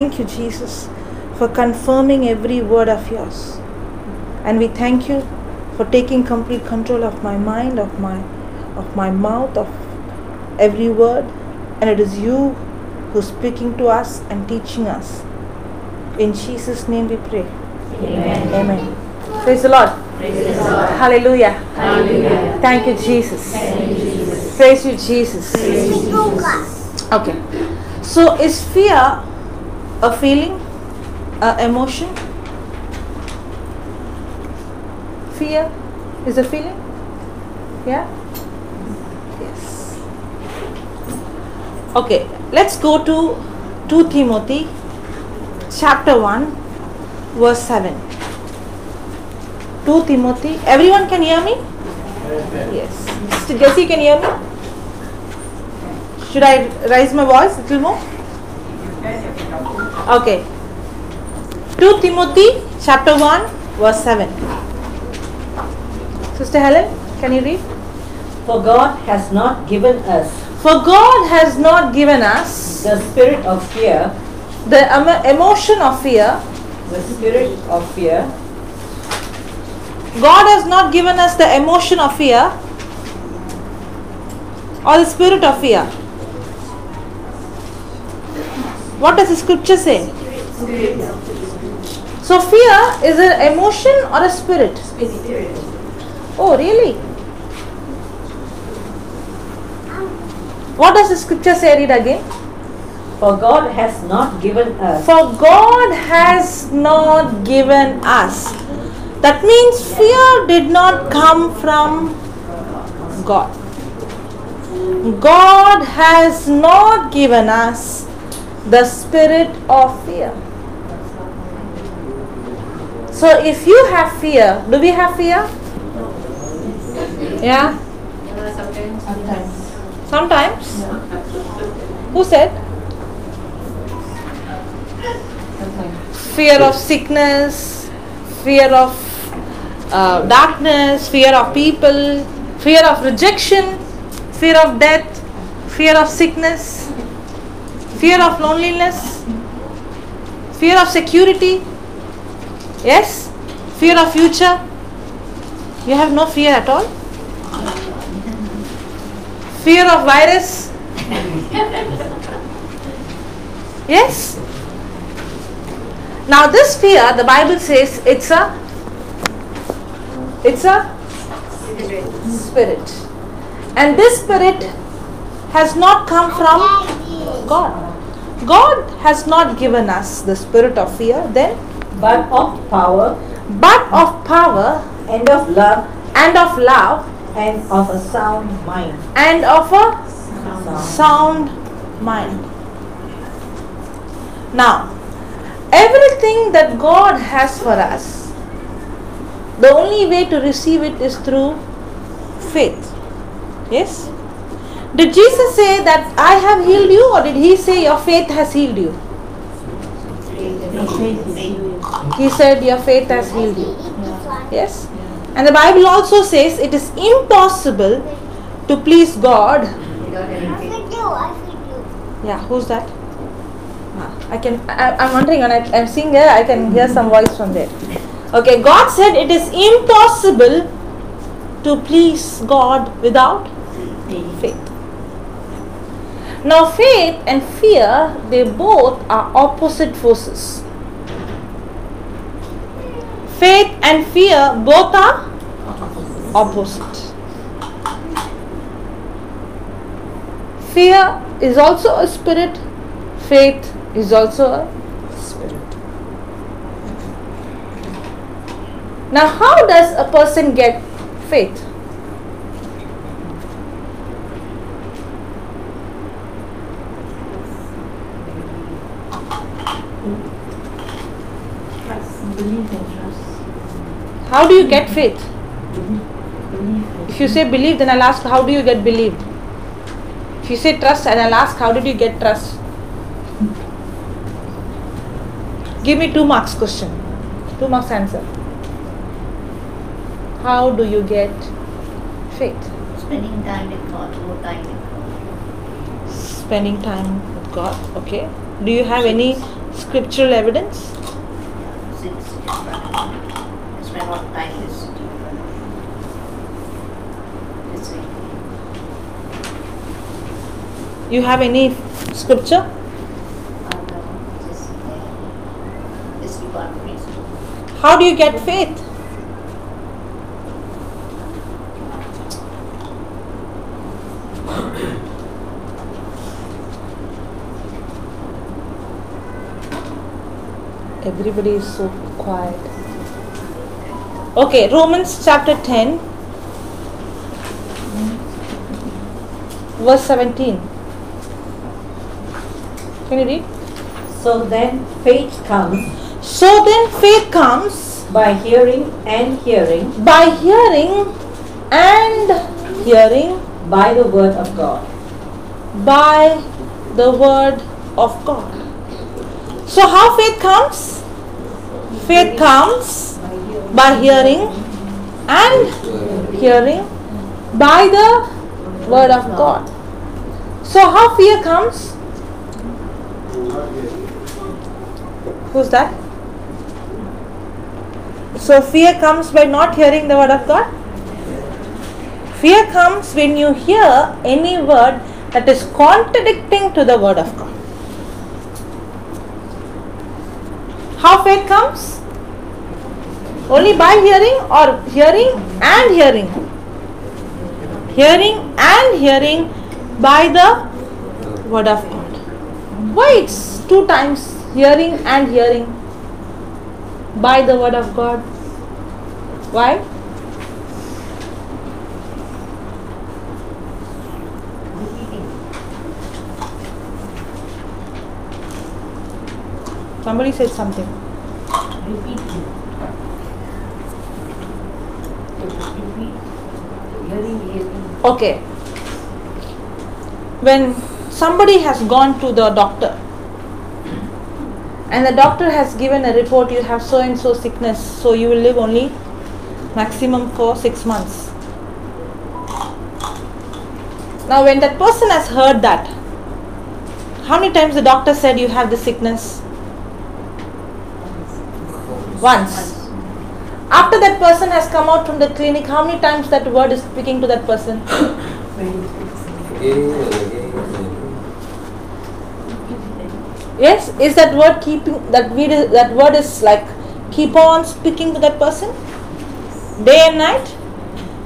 Thank you, Jesus, for confirming every word of yours. And we thank you for taking complete control of my mind, of my of my mouth, of every word. And it is you who's speaking to us and teaching us. In Jesus' name we pray. Amen. Amen. Praise the Lord. Praise the Lord. Hallelujah. Hallelujah. Thank you, Jesus. Thank you, Jesus. Praise you, Jesus. Praise you, Jesus. Okay. So is fear a feeling, a emotion? Fear is a feeling? Yeah? Yes. Okay, let's go to 2 Timothy chapter 1 verse 7. 2 Timothy. Everyone can hear me? Yes. Mr. Jesse can hear me? Should I raise my voice a little more? Okay. 2 Timothy chapter 1 verse 7. Sister Helen, can you read? For God has not given us For God has not given us the spirit of fear, the emo- emotion of fear. the spirit of fear, God has not given us the emotion of fear or the spirit of fear. What does the scripture say? So, fear is an emotion or a spirit? Oh, really? What does the scripture say? Read again. for God has not given us For God has not given us. That means fear did not come from God. God has not given us the spirit of fear. So if you have fear, do we have fear? Yeah? sometimes. Sometimes. Who said? Fear of sickness, fear of uh, darkness, fear of people, fear of rejection, fear of death, fear of sickness, fear of loneliness, fear of security. Yes? Fear of future. You have no fear at all? Fear of virus? yes? Now this fear, the Bible says it's a it's a spirit. And this spirit has not come from God. God has not given us the spirit of fear then, But of power but of power and of love and of love and of a sound mind. and of a sound mind. Now, everything that God has for us, the only way to receive it is through faith. Yes? Did Jesus say that I have healed you, or did he say your faith has healed you? He said your faith has healed you. Yes? And the Bible also says it is impossible to please God. Yeah, who's that? Ah, I can. I, I'm wondering when I, I'm seeing there, I can hear some voice from there. Okay, God said it is impossible to please God without faith. Now, faith and fear, they both are opposite forces. Faith and fear both are opposite. Fear is also a spirit, faith is also a spirit. Now, how does a person get faith? Believe and trust. How do you get faith? If you say believe, then I'll ask how do you get believed? If you say trust, and I'll ask how did you get trust? Give me two marks question. Two marks answer. How do you get faith? Spending time with God, more time with God. Spending time with God. Okay. Do you have any scriptural evidence? Sits in front of me. I spend a lot of time just sitting in front. This way. You have any scripture? I don't know, just there. Just keep on praising. How do you get faith? Everybody is so quiet. Okay, Romans chapter 10, verse 17. Can you read? So then faith comes So then faith comes by hearing and hearing by hearing and hearing by the word of God. by the word of God. So, how faith comes? Faith comes by hearing and hearing by the word of God. So, how fear comes? Who's that? So, fear comes by not hearing the word of God? Fear comes when you hear any word that is contradicting to the word of God. How faith comes? Only by hearing or hearing and hearing. Hearing and hearing by the word of God. Why it's two times hearing and hearing by the word of God? Why? Somebody said something. Repeat. Repeat. Hearing, hearing. Okay. When somebody has gone to the doctor and the doctor has given a report you have so and so sickness, so you will live only maximum for six months. Now, when that person has heard that, how many times the doctor said you have the sickness? Once. After that person has come out from the clinic, how many times that word is speaking to that person? Yes, is that word keeping that we that word is like keep on speaking to that person day and night?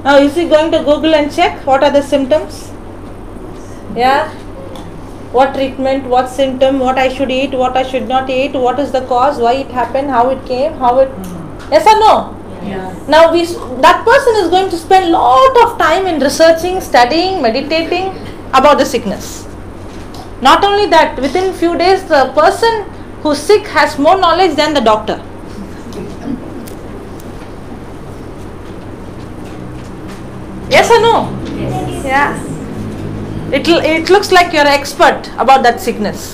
Now is he going to Google and check what are the symptoms? Yeah. What treatment, what symptom, what I should eat, what I should not eat, what is the cause, why it happened, how it came, how it Yes or no? Yeah. Now we that person is going to spend lot of time in researching, studying, meditating about the sickness. Not only that, within few days the person who's sick has more knowledge than the doctor. Yes or no? Yeah. It it looks like you're an expert about that sickness.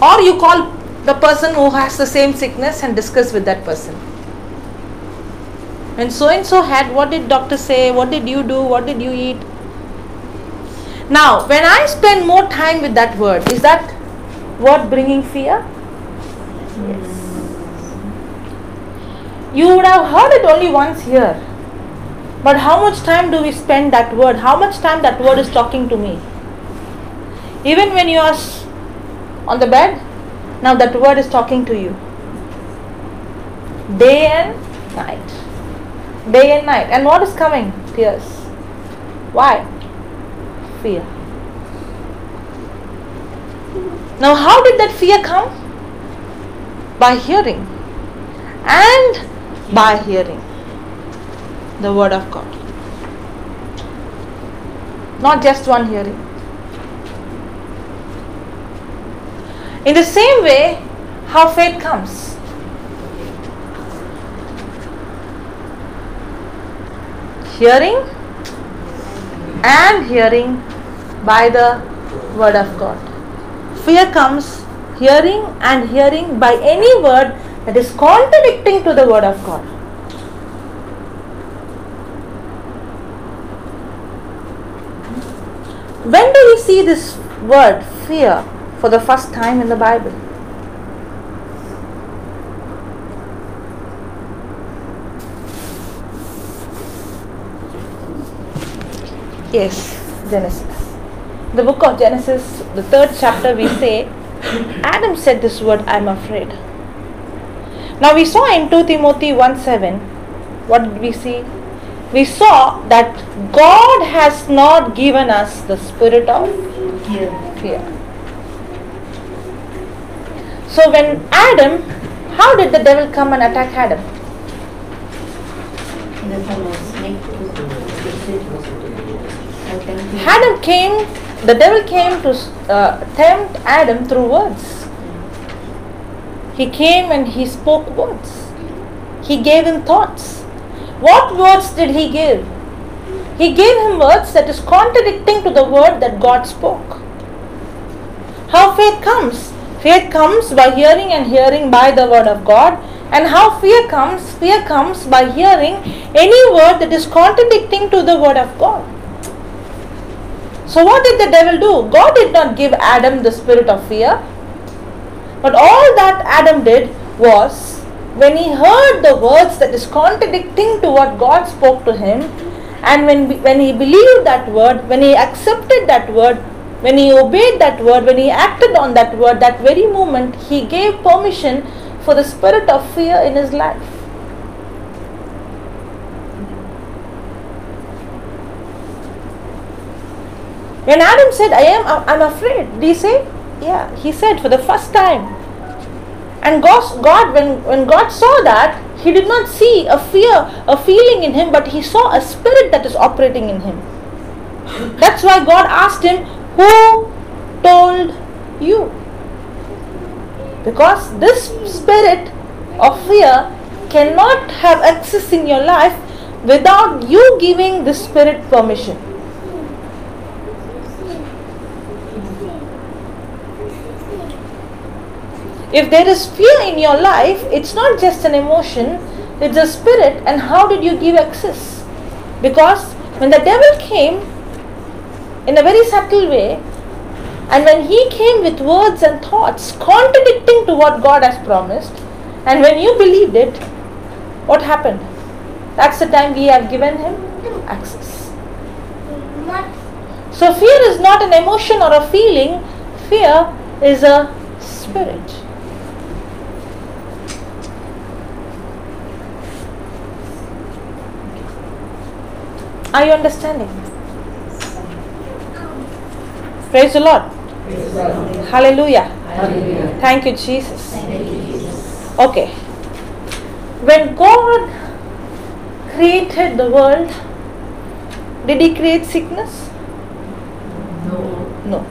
Or you call the person who has the same sickness and discuss with that person. When so and so had, what did doctor say? What did you do? What did you eat? Now, when I spend more time with that word, is that word bringing fear? You would have heard it only once here. But how much time do we spend that word? How much time that word is talking to me? Even when you are on the bed, now that word is talking to you. Day and night. Day and night. And what is coming? Tears. Why? Fear. Now, how did that fear come? By hearing. And by hearing the word of God. Not just one hearing. In the same way, how faith comes. Hearing and hearing by the word of God. Fear comes hearing and hearing by any word that is contradicting to the word of God. When do we see this word fear for the first time in the Bible. Yes, Genesis. The book of Genesis, the third chapter, we say, Adam said this word, I'm afraid. Now we saw in 2 Timothy 1 7, what did we see? We saw that God has not given us the spirit of fear. So when Adam, how did the devil come and attack Adam? Adam came, the devil came to uh, tempt Adam through words. He came and he spoke words. He gave him thoughts. What words did he give? He gave him words that is contradicting to the word that God spoke. How faith comes? Faith comes by hearing and hearing by the word of God. And how fear comes? Fear comes by hearing any word that is contradicting to the word of God. So, what did the devil do? God did not give Adam the spirit of fear. But all that Adam did was when he heard the words that is contradicting to what God spoke to him, and when, when he believed that word, when he accepted that word, when he obeyed that word, when he acted on that word, that very moment he gave permission for the spirit of fear in his life. When Adam said, I am I'm afraid, did he say? Yeah, he said for the first time. And God, God when, when God saw that, he did not see a fear, a feeling in him, but he saw a spirit that is operating in him. That's why God asked him, Who told you? Because this spirit of fear cannot have access in your life without you giving the spirit permission. If there is fear in your life, it's not just an emotion, it's a spirit. And how did you give access? Because when the devil came in a very subtle way, and when he came with words and thoughts contradicting to what God has promised, and when you believed it, what happened? That's the time we have given him access. So, fear is not an emotion or a feeling, fear is a spirit. Are you understanding? Praise the Lord. Hallelujah. Thank you, Jesus. Okay. When God created the world, did He create sickness? No.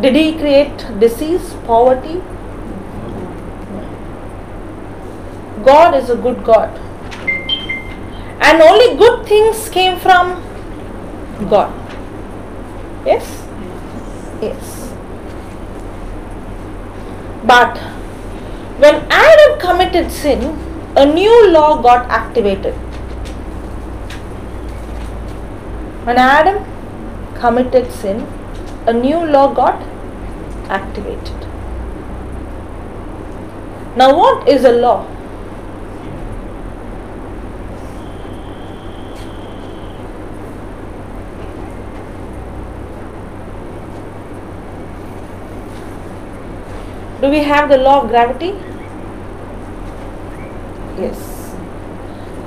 Did He create disease, poverty? No. God is a good God. And only good things came from God. Yes? Yes. But when Adam committed sin, a new law got activated. When Adam committed sin, a new law got activated. Now, what is a law? Do we have the law of gravity? Yes.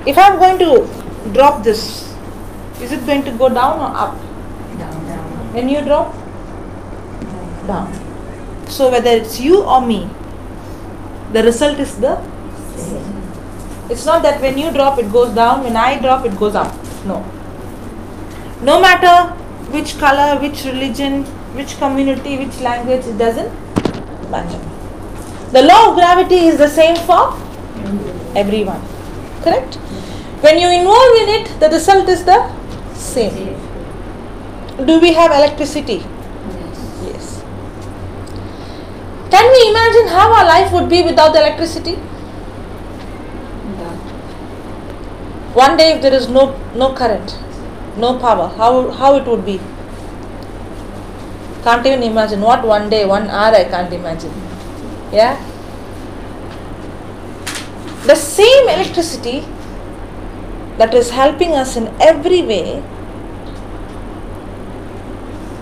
If I am going to drop this, is it going to go down or up? Down, down. When you drop? Down. So whether it's you or me, the result is the same. it's not that when you drop it goes down, when I drop it goes up. No. No matter which color, which religion, which community, which language, it doesn't matter. The law of gravity is the same for everyone. Correct? When you involve in it, the result is the same. Do we have electricity? Yes. Can we imagine how our life would be without the electricity? One day if there is no no current, no power, how how it would be? Can't even imagine. What one day, one hour, I can't imagine. Yeah? The same electricity that is helping us in every way,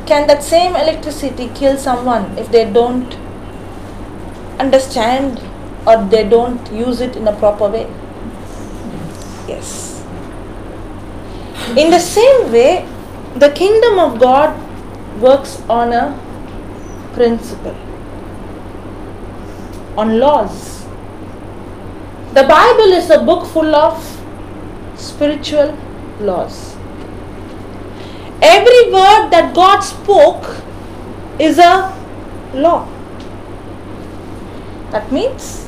can that same electricity kill someone if they don't understand or they don't use it in a proper way? Yes. In the same way, the kingdom of God works on a principle, on laws. The Bible is a book full of spiritual laws. Every word that God spoke is a law. That means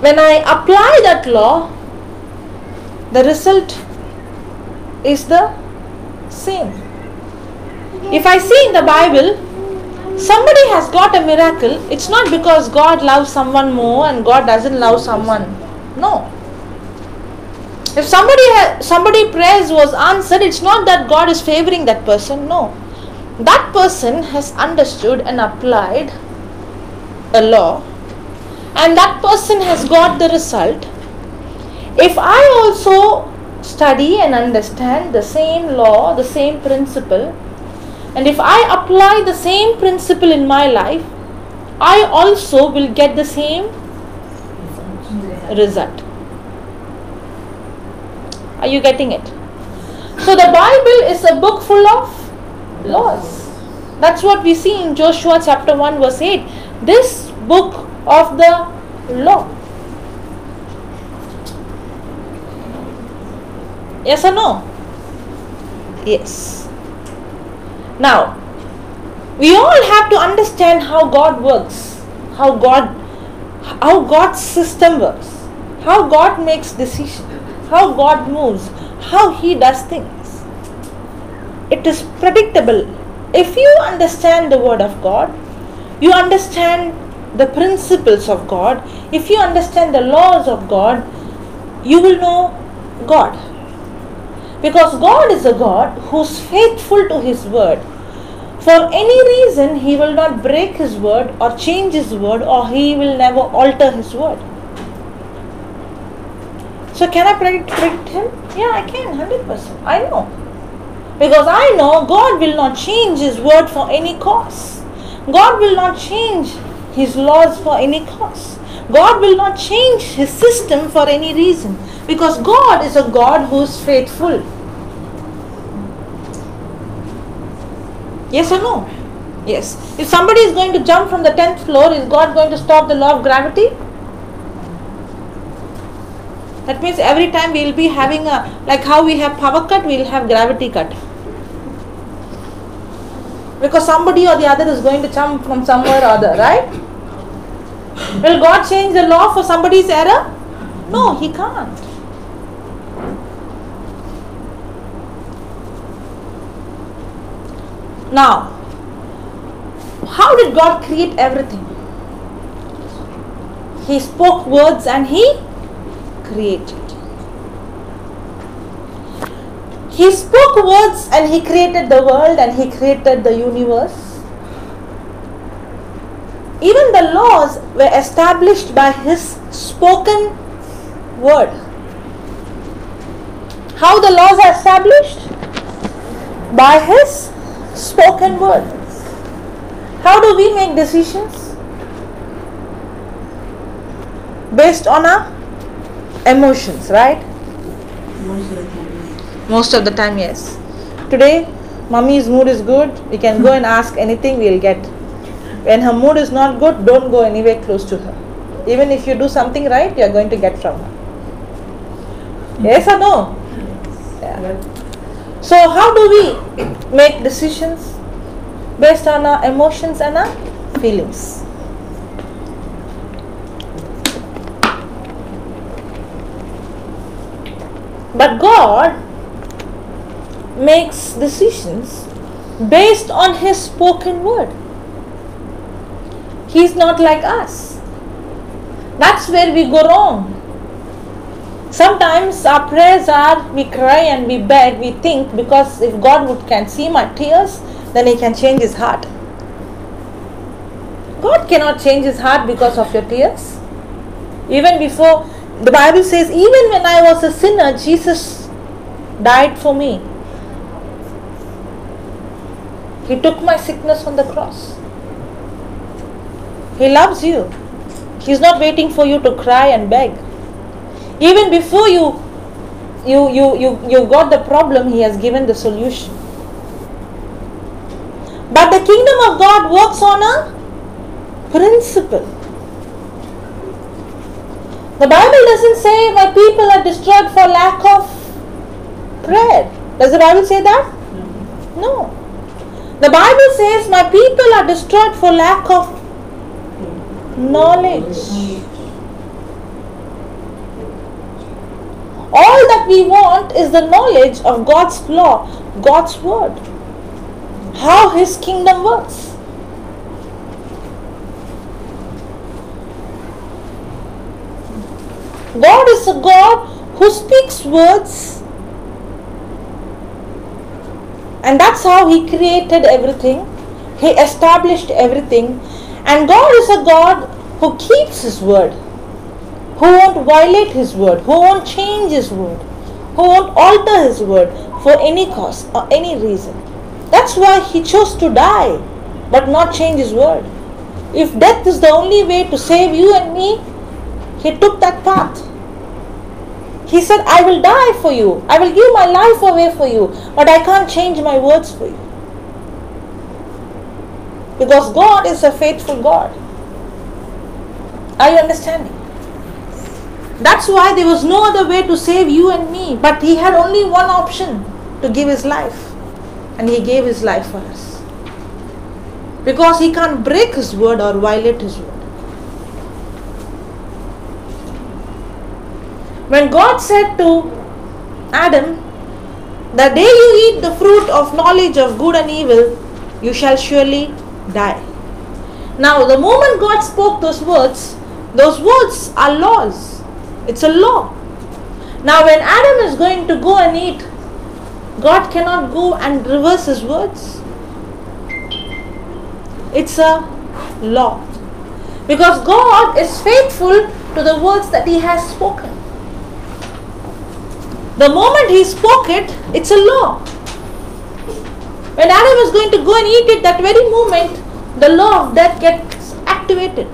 when I apply that law, the result is the same. If I see in the Bible, somebody has got a miracle, it's not because God loves someone more and God doesn't love someone. No. If somebody ha- somebody prayers was answered, it's not that God is favoring that person. No, that person has understood and applied a law, and that person has got the result. If I also study and understand the same law, the same principle, and if I apply the same principle in my life, I also will get the same result. Are you getting it? So the Bible is a book full of laws. That's what we see in Joshua chapter 1 verse 8. This book of the law. Yes or no? Yes. Now, we all have to understand how God works, how God how God's system works, how God makes decisions, how God moves, how he does things. It is predictable. If you understand the word of God, you understand the principles of God, if you understand the laws of God, you will know God. Because God is a God who's faithful to His word. For any reason, He will not break His word or change His word or He will never alter His word. So, can I predict, predict Him? Yeah, I can, 100%. I know. Because I know God will not change His word for any cause. God will not change His laws for any cause. God will not change His system for any reason. Because God is a God who is faithful. Yes or no? Yes. If somebody is going to jump from the 10th floor, is God going to stop the law of gravity? That means every time we will be having a, like how we have power cut, we will have gravity cut. Because somebody or the other is going to jump from somewhere or other, right? Will God change the law for somebody's error? No, He can't. Now, how did God create everything? He spoke words and He created. He spoke words and He created the world and He created the universe. Even the laws were established by His spoken word. How the laws are established? By His spoken word. How do we make decisions? Based on our emotions, right? Most of the time, yes. Today, mommy's mood is good. We can go and ask anything, we'll get. When her mood is not good, don't go anywhere close to her. Even if you do something right, you are going to get from her. Yes or no? Yeah. So, how do we make decisions based on our emotions and our feelings? But God makes decisions based on His spoken word. He's not like us. That's where we go wrong. Sometimes our prayers are we cry and we beg, we think because if God would can see my tears, then he can change his heart. God cannot change his heart because of your tears. Even before, the Bible says, even when I was a sinner, Jesus died for me. He took my sickness on the cross. He loves you. He's not waiting for you to cry and beg. Even before you you you you, you got the problem, he has given the solution. But the kingdom of God works on a principle. The Bible doesn't say my people are destroyed for lack of prayer. Does the Bible say that? No. The Bible says my people are destroyed for lack of knowledge. All that we want is the knowledge of God's law, God's word, how His kingdom works. God is a God who speaks words, and that's how He created everything. He established everything, and God is a God who keeps His word, who won't violate His word, who won't change His word, who won't alter His word for any cause or any reason. That's why He chose to die, but not change His word. If death is the only way to save you and me, He took that path. He said, I will die for you. I will give my life away for you. But I can't change my words for you. Because God is a faithful God. Are you understanding? That's why there was no other way to save you and me. But He had only one option to give His life. And He gave His life for us. Because He can't break His word or violate His word. When God said to Adam, The day you eat the fruit of knowledge of good and evil, you shall surely die. Now, the moment God spoke those words, those words are laws. It's a law. Now, when Adam is going to go and eat, God cannot go and reverse his words. It's a law. Because God is faithful to the words that He has spoken. The moment He spoke it, it's a law. When Adam was going to go and eat it, that very moment, the law of death gets activated.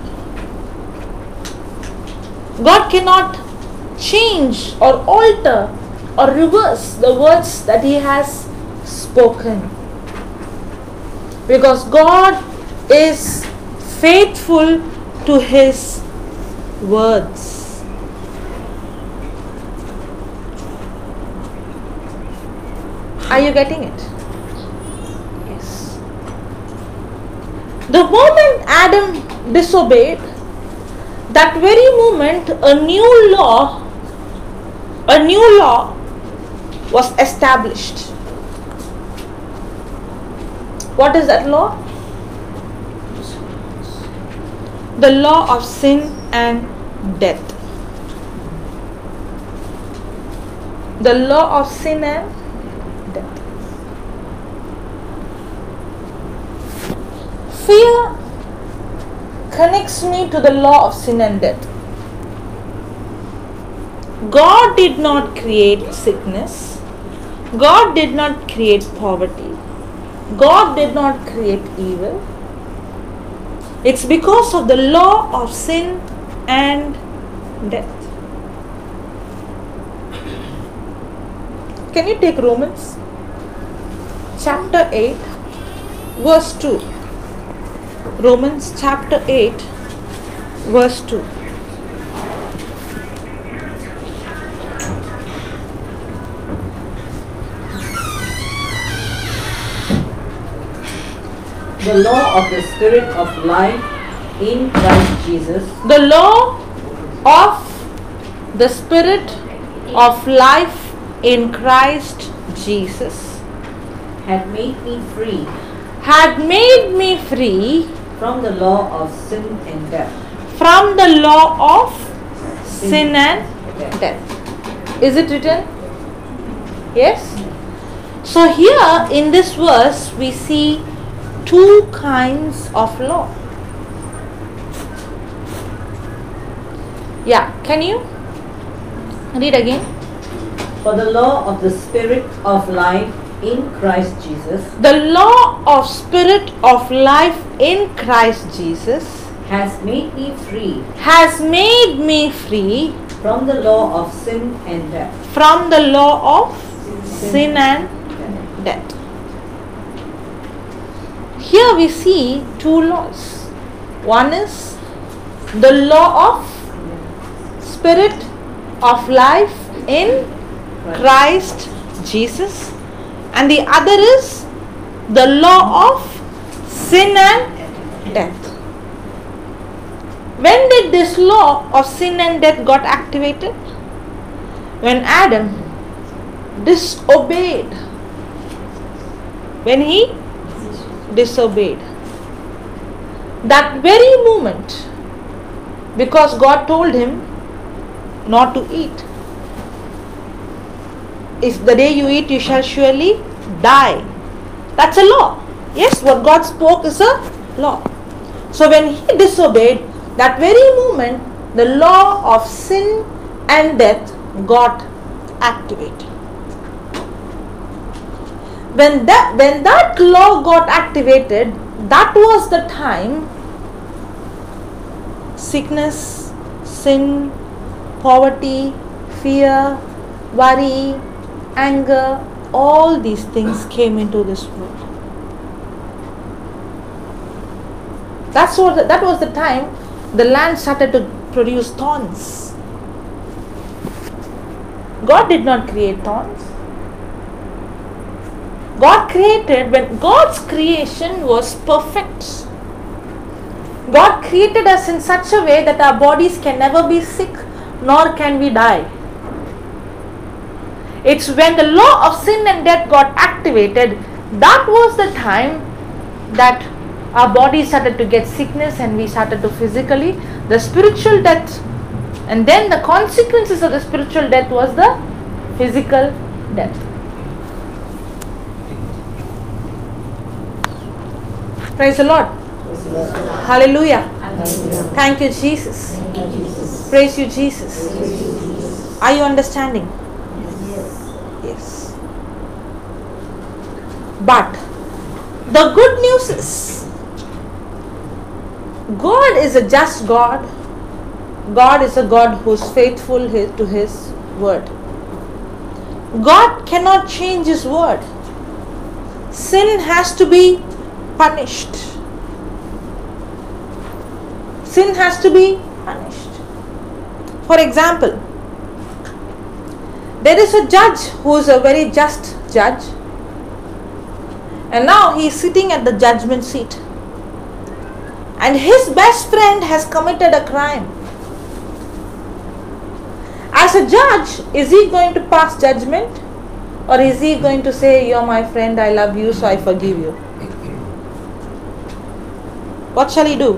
God cannot change or alter or reverse the words that He has spoken. Because God is faithful to His words. Are you getting it? The moment Adam disobeyed, that very moment a new law, a new law was established. What is that law? The law of sin and death. The law of sin and death. Fear connects me to the law of sin and death. God did not create sickness. God did not create poverty. God did not create evil. It's because of the law of sin and death. Can you take Romans chapter 8, verse 2? Romans chapter 8, verse 2. The law of the Spirit of life in Christ Jesus The law of the Spirit of life in Christ Jesus had made me free had made me free from the law of sin and death. from the law of sin and death. Is it written? Yes? So here in this verse we see two kinds of law. Yeah, can you read again? For the law of the Spirit of life in Christ Jesus The law of spirit of life in Christ Jesus has made me free has made me free from the law of sin and death. from the law of sin and death. Here we see two laws. One is the law of spirit of life in Christ Jesus, and the other is the law of sin and death. When did this law of sin and death got activated? When Adam disobeyed. When he disobeyed. That very moment, because God told him not to eat. If the day you eat, you shall surely die. That's a law. Yes, what God spoke is a law. So when he disobeyed, that very moment, the law of sin and death got activated. When that when that law got activated, that was the time sickness, sin, poverty, fear, worry, anger, all these things came into this world. That's what the- that was the time the land started to produce thorns. God did not create thorns. God created when God's creation was perfect. God created us in such a way that our bodies can never be sick nor can we die. It's when the law of sin and death got activated, that was the time that our body started to get sickness and we started to physically, the spiritual death, and then the consequences of the spiritual death was the physical death. Praise the Lord. Hallelujah. Thank you, Jesus. Praise you, Jesus. Are you understanding? Yes. But the good news is God is a just God. God is a God who's faithful to His word. God cannot change His word. Sin has to be punished. Sin has to be punished. For example, there is a judge who is a very just judge, and now he is sitting at the judgment seat. And his best friend has committed a crime. As a judge, is he going to pass judgment? Or is he going to say, You're my friend, I love you, so I forgive you? What shall he do?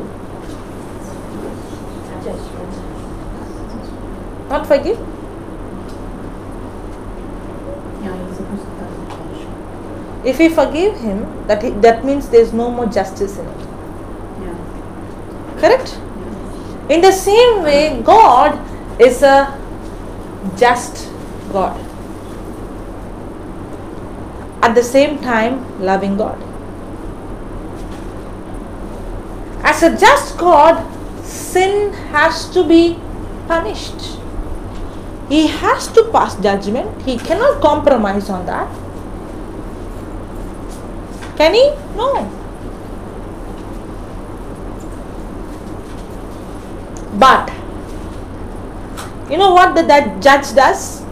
Not forgive? If we forgive him, that, he, that means there is no more justice in it. Correct? In the same way, God is a just God. At the same time, loving God. As a just God, sin has to be punished. He has to pass judgment. He cannot compromise on that. Can he? No. But you know what the, that judge does?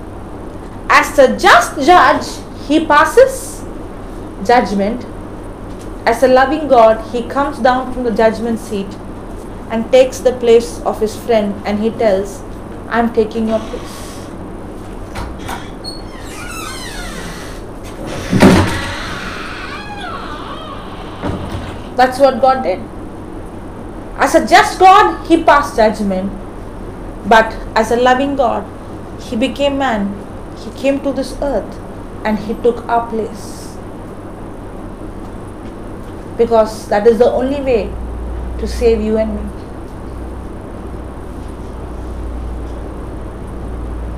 As a just judge, he passes judgment. As a loving God, he comes down from the judgment seat and takes the place of his friend and he tells, I'm taking your place. That's what God did. As a just God, He passed judgment. But as a loving God, He became man. He came to this earth and He took our place. Because that is the only way to save you and me.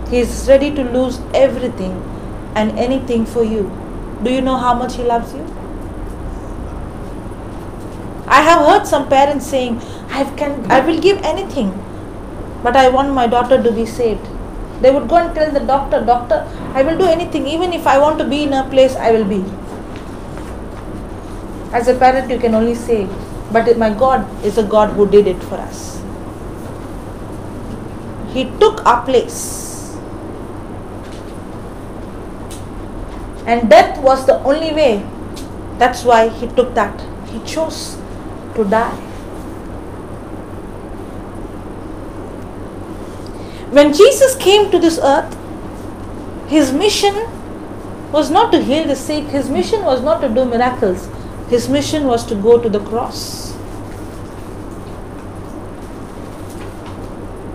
He is ready to lose everything and anything for you. Do you know how much He loves you? I have heard some parents saying, I can I will give anything, but I want my daughter to be saved. They would go and tell the doctor, Doctor, I will do anything, even if I want to be in a place, I will be. As a parent, you can only say, but my God is a God who did it for us. He took our place. And death was the only way. That's why he took that. He chose to die. When Jesus came to this earth, his mission was not to heal the sick, his mission was not to do miracles, his mission was to go to the cross.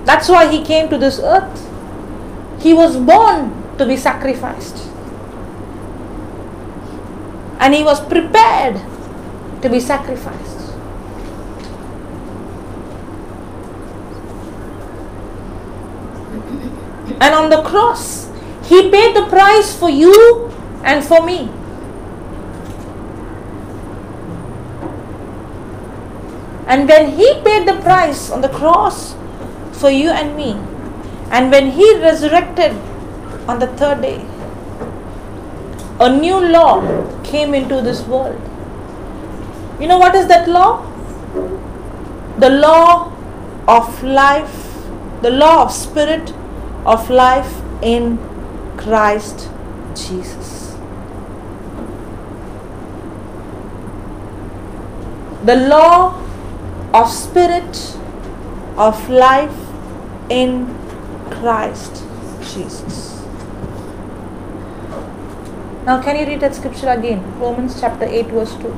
That's why he came to this earth. He was born to be sacrificed. And he was prepared to be sacrificed. And on the cross, he paid the price for you and for me. And when he paid the price on the cross for you and me, and when he resurrected on the third day, a new law came into this world. You know what is that law? The law of life, the law of spirit, of life in Christ Jesus. The law of spirit of life in Christ Jesus. Now, can you read that scripture again? Romans chapter 8, verse 2.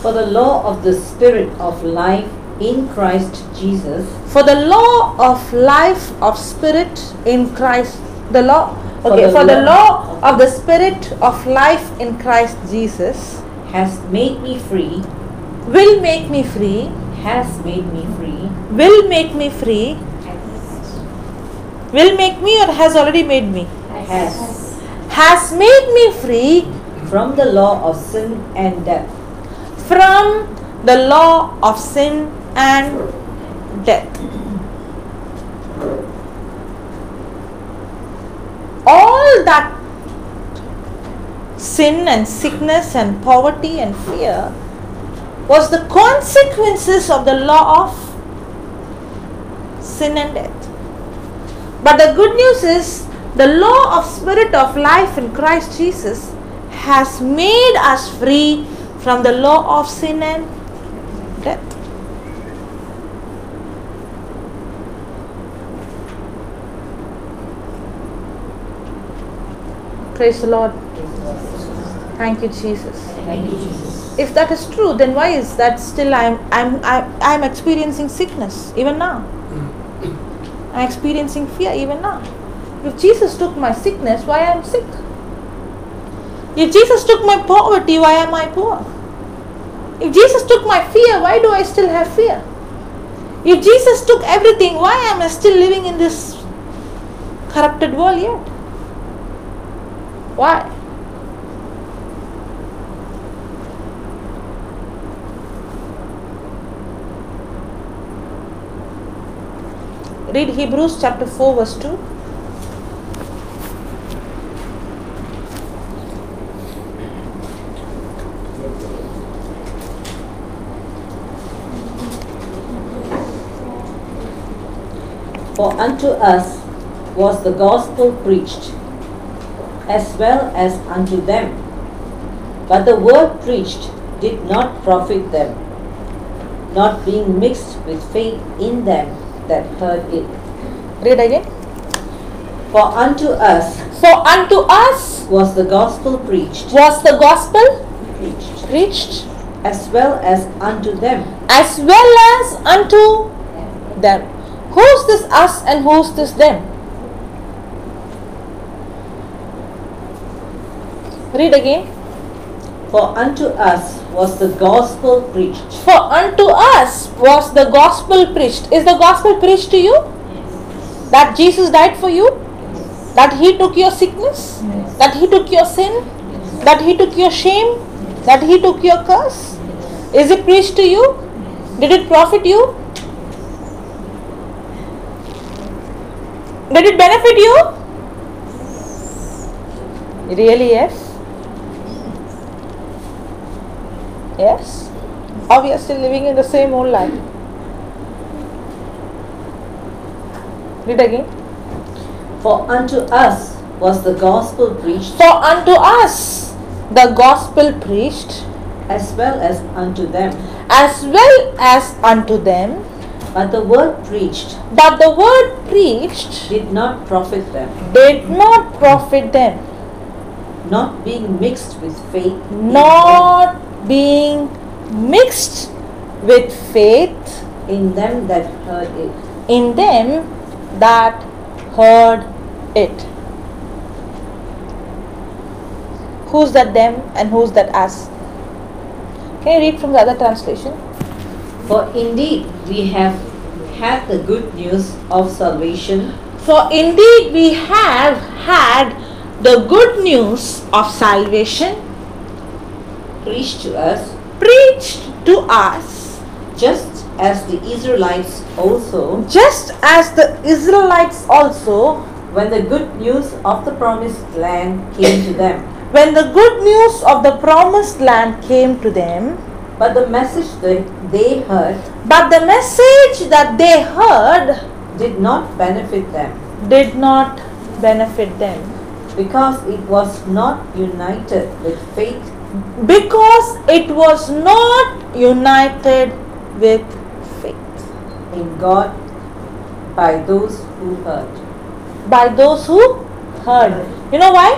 For the law of the Spirit of life in Christ Jesus. For the law of life of spirit in Christ, the law, For okay, the for the law- law of the spirit of life in Christ Jesus has made me free, will make me free, has made me free, will make me free, will make me or has already made me, has. Has made me free. From the law of sin and death. from the law of sin and death. All that sin and sickness and poverty and fear was the consequences of the law of sin and death. But the good news is the law of spirit of life in Christ Jesus has made us free from the law of sin and Praise the Lord. Thank you, Jesus. Thank you, Jesus. If that is true, then why is that still I'm I'm I'm, I'm experiencing sickness even now? I'm experiencing fear even now. If Jesus took my sickness, why I'm sick? If Jesus took my poverty, why am I poor? If Jesus took my fear, why do I still have fear? If Jesus took everything, why am I still living in this corrupted world yet? Why? Read Hebrews chapter 4, verse 2. For unto us was the gospel preached, as well as unto them. But the word preached did not profit them, not being mixed with faith in them that heard it. Read again. For unto us For unto us was the gospel preached, was the gospel preached, preached as well as unto them. as well as unto them. Who's this us and who's this them? Read again. For unto us was the gospel preached. For unto us was the gospel preached. Is the gospel preached to you? That Jesus died for you? That he took your sickness? That he took your sin? That he took your shame? That he took your curse? Is it preached to you? Did it profit you? Did it benefit you? Really, yes. Yes? Or we are still living in the same old life? Read again. For unto us was the gospel preached, For unto us the gospel preached, as well as unto them. as well as unto them, But the word preached but the word preached did not profit them, did not profit them, not being mixed with faith. not being mixed with faith in them that heard it. in them that heard it. Who's that them and who's that us? Can you read from the other translation? For indeed we have had the good news of salvation For indeed we have had the good news of salvation preached to us, preached to us, just as the Israelites also, just as the Israelites also, when the good news of the promised land came to them. when the good news of the promised land came to them, But the message that they heard but the message that they heard did not benefit them. did not benefit them. Because it was not united with faith because it was not united with faith in God by those who heard. by those who heard. You know why?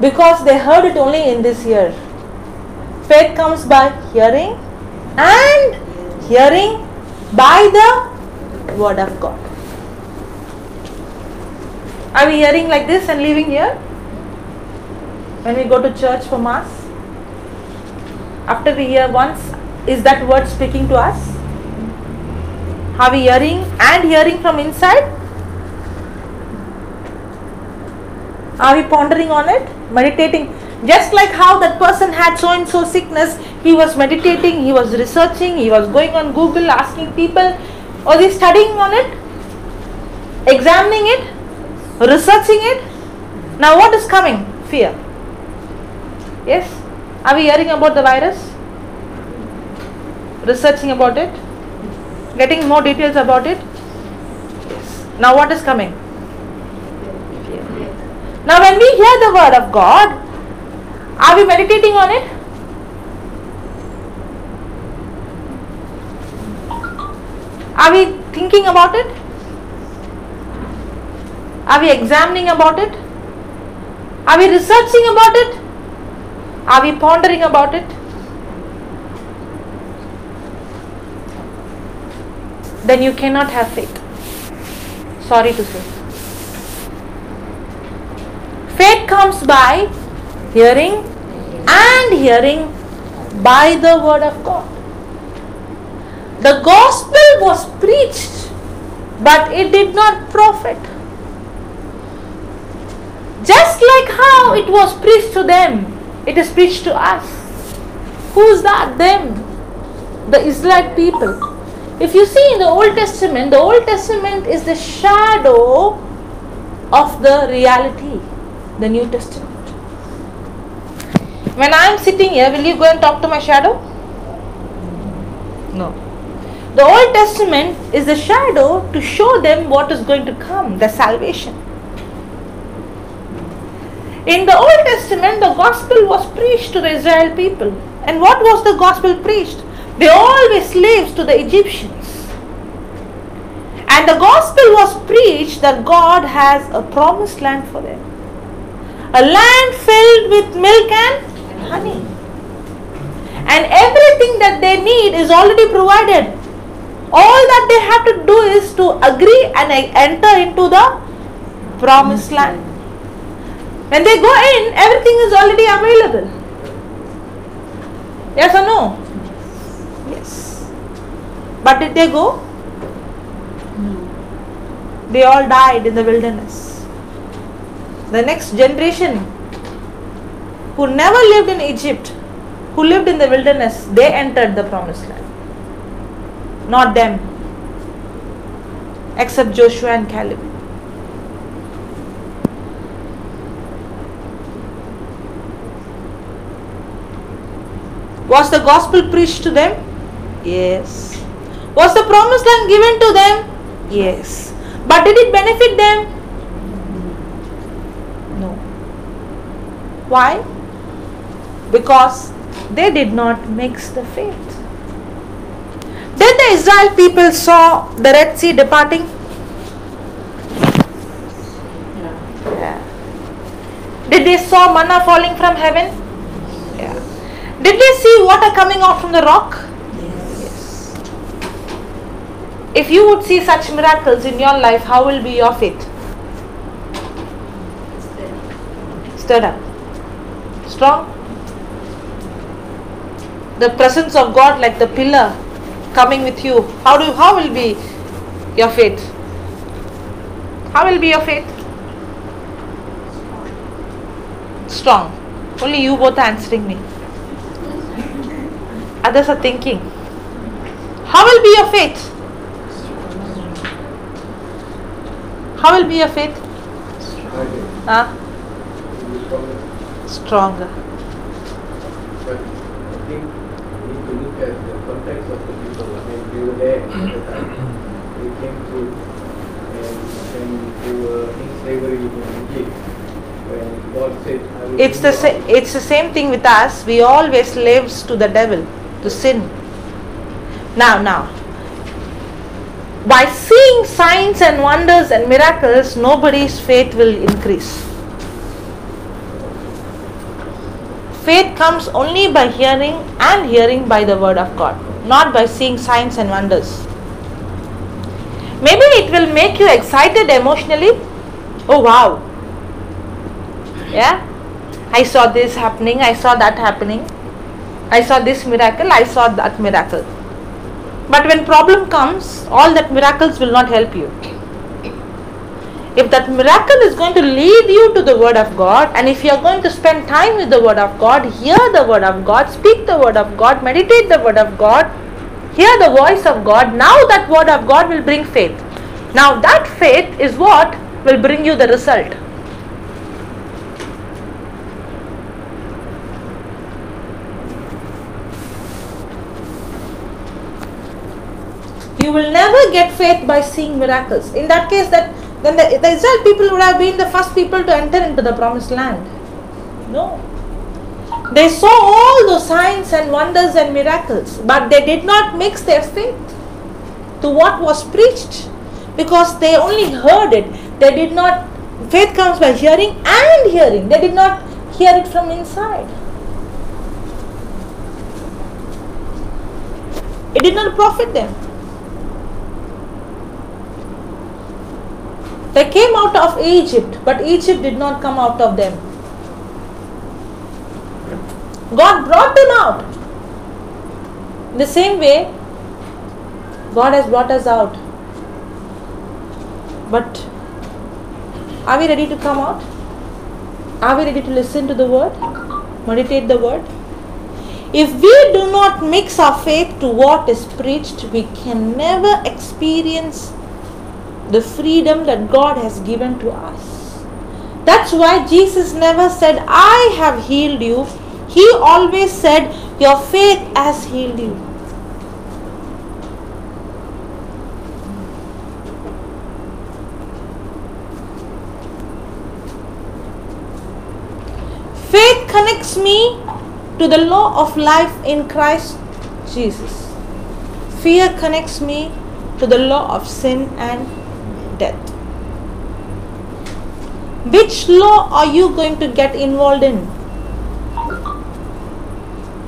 Because they heard it only in this year. Faith comes by hearing and hearing by the word of God. Are we hearing like this and leaving here? When we go to church for Mass? After we hear once, is that word speaking to us? Are we hearing and hearing from inside? Are we pondering on it? Meditating. Just like how that person had so and so sickness, he was meditating, he was researching, he was going on Google asking people, was he studying on it? Examining it? Researching it? Now what is coming? Fear. Yes? Are we hearing about the virus? Researching about it? Getting more details about it? Yes. Now what is coming? Now, when we hear the word of God, are we meditating on it? Are we thinking about it? Are we examining about it? Are we researching about it? Are we pondering about it? Then you cannot have faith. Sorry to say. Faith comes by hearing and hearing by the word of God. The gospel was preached, but it did not profit. Just like how it was preached to them, it is preached to us. Who's that? Them. The Israelite people. If you see in the Old Testament, the Old Testament is the shadow of the reality the New Testament. When I am sitting here, will you go and talk to my shadow? No. The Old Testament is the shadow to show them what is going to come, the salvation. In the Old Testament, the gospel was preached to the Israel people. And what was the gospel preached? They all slaves to the Egyptians. And the gospel was preached that God has a promised land for them a land filled with milk and honey. And everything that they need is already provided. All that they have to do is to agree and enter into the promised land. When they go in, everything is already available. Yes or no? Yes. But did they go? They all died in the wilderness. The next generation who never lived in Egypt, who lived in the wilderness, they entered the promised land. Not them. Except Joshua and Caleb. Was the gospel preached to them? Yes. Was the promised land given to them? Yes. But did it benefit them? No. Why? Because they did not mix the faith. Did the Israel people saw the Red Sea departing? Yeah. Did they saw manna falling from heaven? Did they see water coming out from the rock? Yes. If you would see such miracles in your life, how will be your faith? Stirred up. Strong. The presence of God like the pillar coming with you. How do how will be your faith? How will be your faith? Strong. Only you both are answering me. Others are thinking. How will be your faith? How will be your faith? Huh? Stronger. But I think we need to look at the context of the people. I mean, we were there It's the sa- it's the same thing with us. We always slaves to the devil, to sin. Now, now, by seeing signs and wonders and miracles, nobody's faith will increase. Faith comes only by hearing and hearing by the word of God, not by seeing signs and wonders. Maybe it will make you excited emotionally. Oh wow, yeah i saw this happening i saw that happening i saw this miracle i saw that miracle. But when problem comes all that miracles will not help you. If that miracle is going to lead you to the word of god and if you are going to spend time with the word of god hear the word of god speak the word of god meditate the word of god hear the voice of god now that word of god will bring faith. Now that faith is what will bring you the result You will never get faith by seeing miracles. In that case, that then the, the Israel people would have been the first people to enter into the promised land. No. They saw all those signs and wonders and miracles, but they did not mix their faith to what was preached because they only heard it. They did not, faith comes by hearing and hearing. They did not hear it from inside. It did not profit them. They came out of Egypt, but Egypt did not come out of them. God brought them out. In the same way, God has brought us out. But are we ready to come out? Are we ready to listen to the word? Meditate the word? If we do not mix our faith to what is preached, we can never experience the freedom that God has given to us. That's why Jesus never said, I have healed you. He always said, Your faith has healed you. Faith connects me to the law of life in Christ Jesus. Fear connects me to the law of sin and death. Which law are you going to get involved in?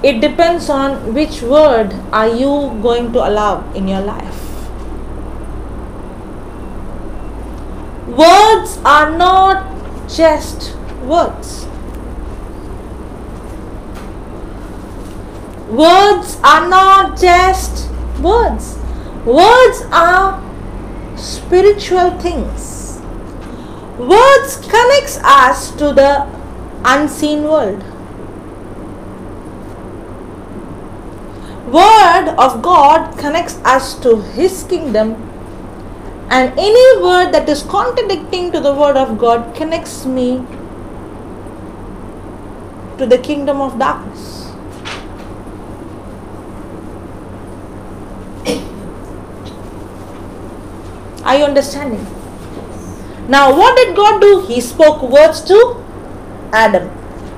It depends on which word are you going to allow in your life. Words are not just words. words are not just words. Words are spiritual things. Words connects us to the unseen world. Word of God connects us to his kingdom and any word that is contradicting to the word of God connects me to the kingdom of darkness. Are you understanding? Now, what did God do? He spoke words to Adam.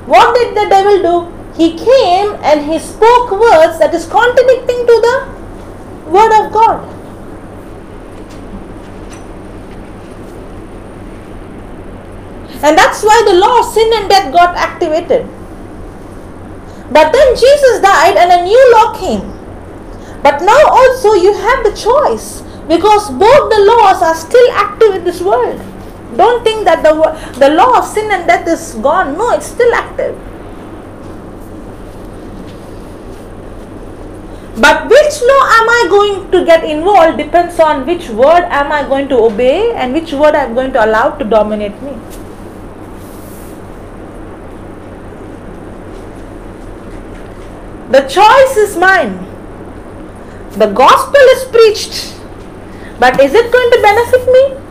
What did the devil do? He came and he spoke words that is contradicting to the word of God. And that's why the law of sin and death got activated. But then Jesus died and a new law came. But now also you have the choice because both the laws are still active in this world. Don't think that the, the law of sin and death is gone. No, it's still active. But which law am I going to get involved depends on which word am I going to obey and which word I am going to allow to dominate me. The choice is mine. The gospel is preached, but is it going to benefit me?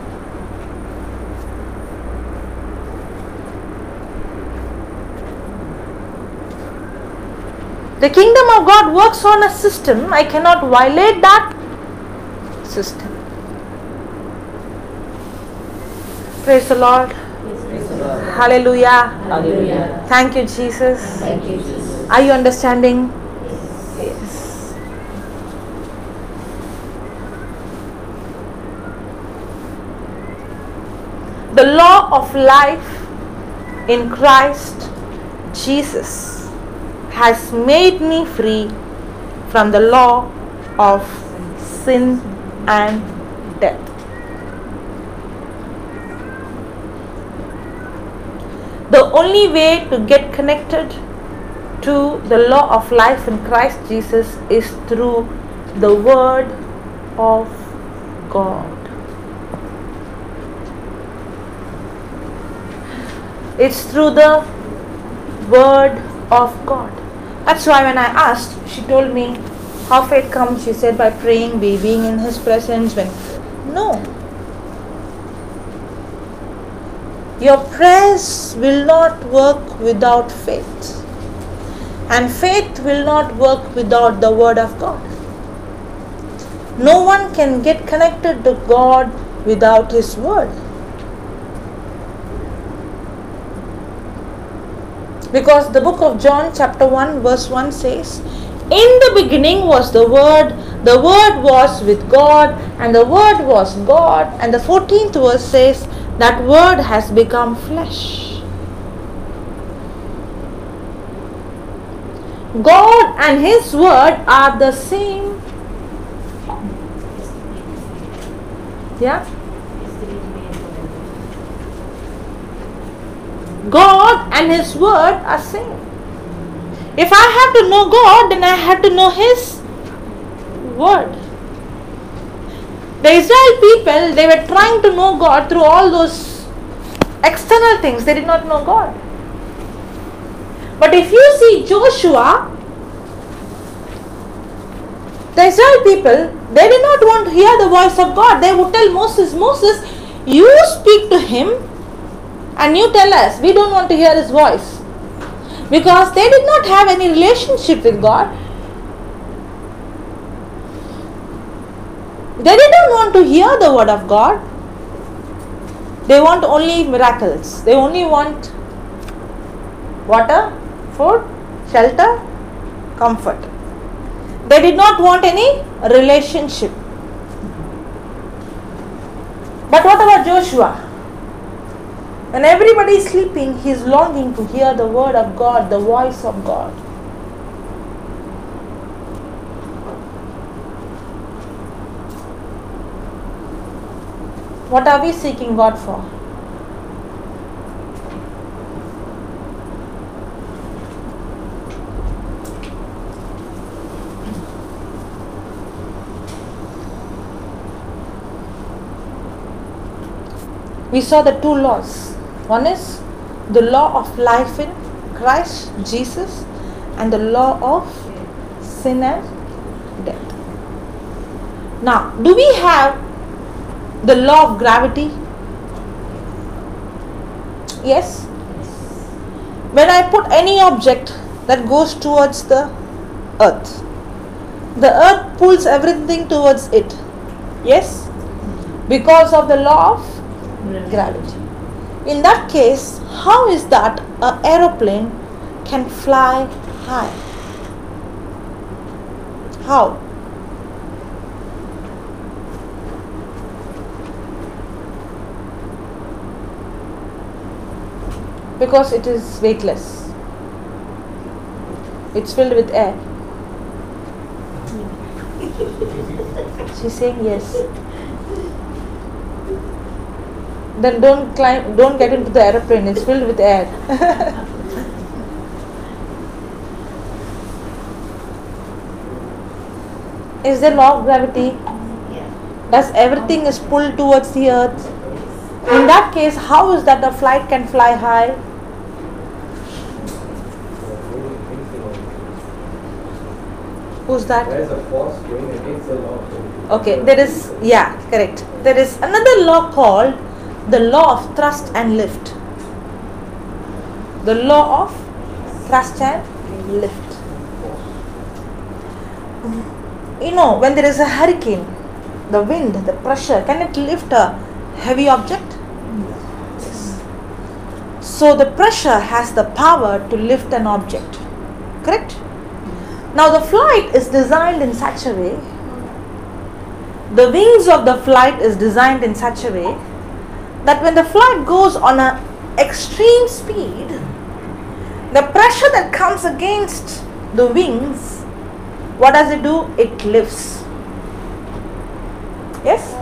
The kingdom of God works on a system. I cannot violate that system. Praise the Lord. Hallelujah. Hallelujah. Thank you, Jesus. Thank you, Jesus. Are you understanding? Yes. The law of life in Christ Jesus has made me free from the law of sin and death. The only way to get connected to the law of life in Christ Jesus is through the Word of God. It's through the Word of God. That's why when I asked, she told me how faith comes. She said by praying, be being in His presence. When no, your prayers will not work without faith. And faith will not work without the Word of God. No one can get connected to God without His Word. Because the book of John, chapter 1, verse 1 says, In the beginning was the Word, the Word was with God, and the Word was God. And the 14th verse says, That Word has become flesh. God and His Word are the same. Yeah? God and His Word are same. If I have to know God, then I have to know His Word. The Israel people, they were trying to know God through all those external things. They did not know God. But if you see Joshua, the Israel people, they did not want to hear the voice of God. They would tell Moses, Moses, you speak to him and you tell us. We don't want to hear his voice. Because they did not have any relationship with God. They did not want to hear the word of God. They want only miracles. They only want water, food, shelter, comfort. They did not want any relationship. But what about Joshua? When everybody is sleeping, he is longing to hear the word of God, the voice of God. What are we seeking God for? We saw the two laws one is the law of life in Christ Jesus and the law of sin and death. Now, do we have the law of gravity? Yes. When I put any object that goes towards the earth, the earth pulls everything towards it. Yes? Because of the law of gravity. In that case, how is that an aeroplane can fly high? How? Because it is weightless. It's filled with air. She's saying yes. Then don't climb, don't get into the aeroplane. It's filled with air. Is there law of gravity? Yeah. Does everything is pulled towards the earth? In that case, how is that the flight can fly high? Who's that? There is a force going against the law. of. Okay, there is, yeah, correct. There is another law called the law of thrust and lift. The law of thrust and lift. You know, when there is a hurricane, the wind, the pressure, can it lift a heavy object? Yes. So the pressure has the power to lift an object. Correct? Now the flight is designed in such a way the wings of the flight is designed in such a way that when the flight goes on a extreme speed the pressure that comes against the wings what does it do? It lifts. Yes?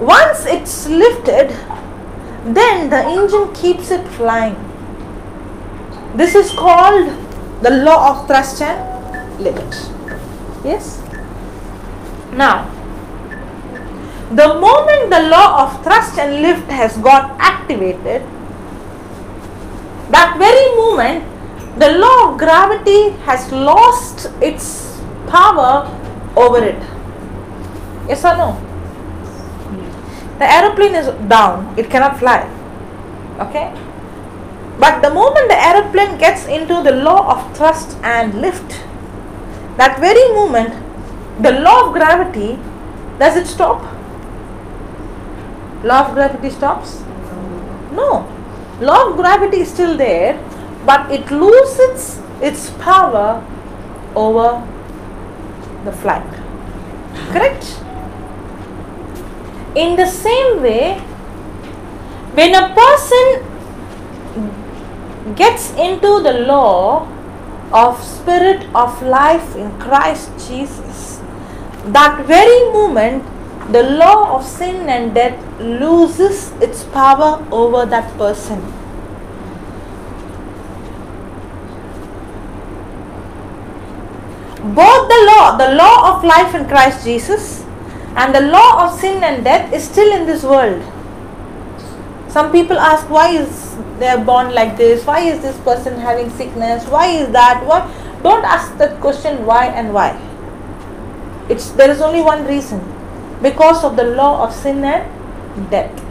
Once it's lifted then the engine keeps it flying. This is called the law of thrust and lift yes? Now the moment the law of thrust and lift has got activated, that very moment the law of gravity has lost its power over it. Yes or no? The aeroplane is down, it cannot fly. Okay? But the moment the aeroplane gets into the law of thrust and lift, that very moment the law of gravity does it stop? Law of gravity stops? No. Law of gravity is still there, but it loses its power over the flight. Correct? In the same way, when a person gets into the law of spirit of life in Christ Jesus, that very moment the law of sin and death loses its power over that person. Both the law, the law of life in Christ Jesus, and the law of sin and death is still in this world. Some people ask why is they are born like this? Why is this person having sickness? Why is that? Why? Don't ask that question why and why. It's there is only one reason because of the law of sin and death.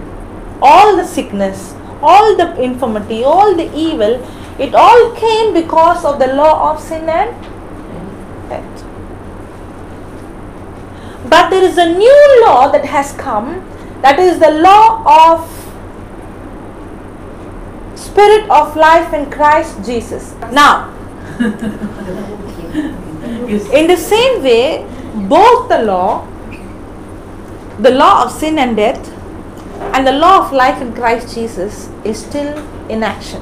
All the sickness, all the infirmity, all the evil, it all came because of the law of sin and death. But there is a new law that has come, that is the law of spirit of life in Christ Jesus. Now, in the same way, both the law the law of sin and death and the law of life in Christ Jesus is still in action.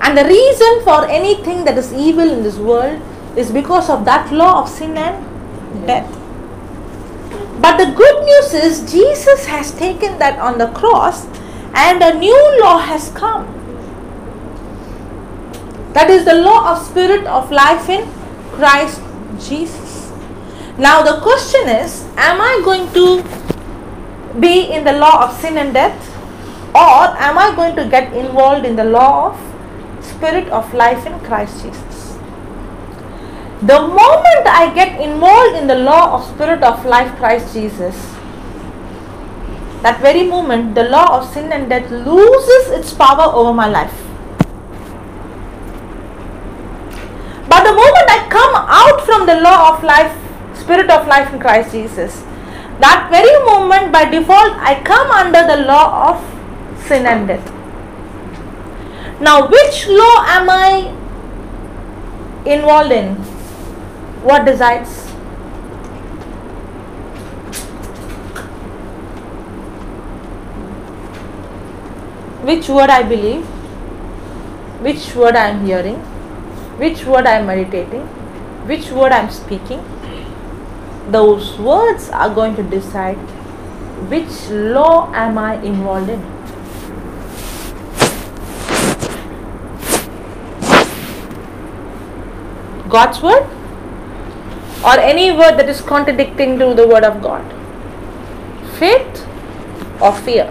And the reason for anything that is evil in this world is because of that law of sin and death. But the good news is Jesus has taken that on the cross and a new law has come. That is the law of spirit of life in Christ Jesus. Now the question is, am I going to be in the law of sin and death or am I going to get involved in the law of spirit of life in Christ Jesus? The moment I get involved in the law of spirit of life Christ Jesus, that very moment the law of sin and death loses its power over my life. But the moment I come out from the law of life, spirit of life in Christ Jesus, that very moment by default I come under the law of sin and death. Now, which law am I involved in? What decides? Which word I believe? Which word I am hearing? Which word I am meditating? Which word I am speaking? Those words are going to decide which law am I involved in. God's word or any word that is contradicting to the word of God. Faith or fear?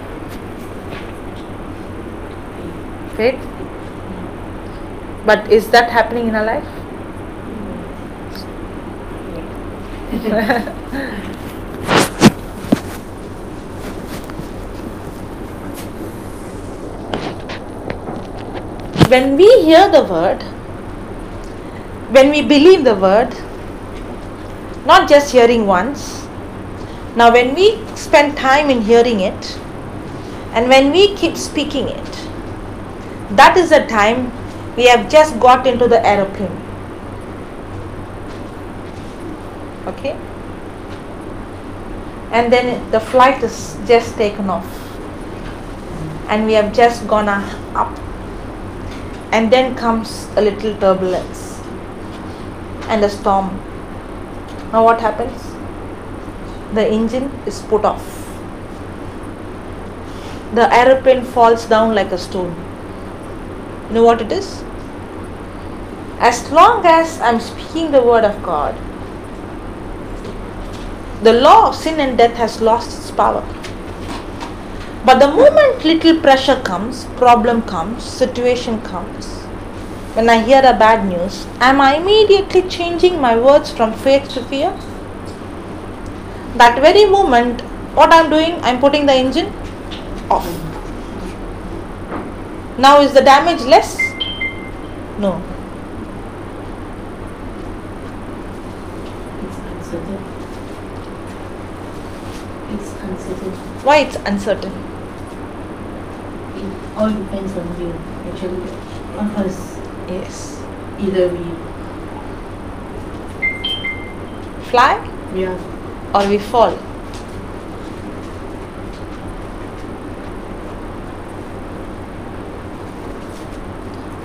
Faith. But is that happening in our life? when we hear the word, when we believe the word, not just hearing once, now when we spend time in hearing it and when we keep speaking it, that is the time we have just got into the aeroplane. Okay? And then the flight is just taken off. And we have just gone up. And then comes a little turbulence and a storm. Now, what happens? The engine is put off. The aeroplane falls down like a stone. You know what it is? As long as I'm speaking the word of God, the law of sin and death has lost its power. But the moment little pressure comes, problem comes, situation comes, when I hear a bad news, am I immediately changing my words from faith to fear? That very moment, what I'm doing, I'm putting the engine off. Now is the damage less? No. It's uncertain. It's uncertain. Why it's uncertain? It all depends on you, actually. On us. Yes. Either we, Fly yeah, or we fall.